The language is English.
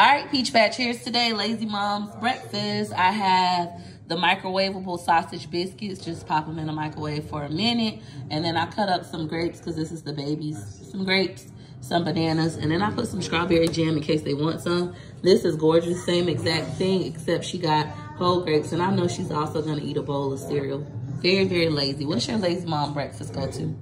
All right, Peach Patch, here's today, Lazy Mom's breakfast. I have the microwavable sausage biscuits. Just pop them in the microwave for a minute. And then I cut up some grapes because this is the babies. Some grapes, some bananas, and then I put some strawberry jam in case they want some. This is gorgeous, same exact thing, except she got whole grapes. And I know she's also gonna eat a bowl of cereal. Very, very lazy. What's your lazy mom breakfast go to?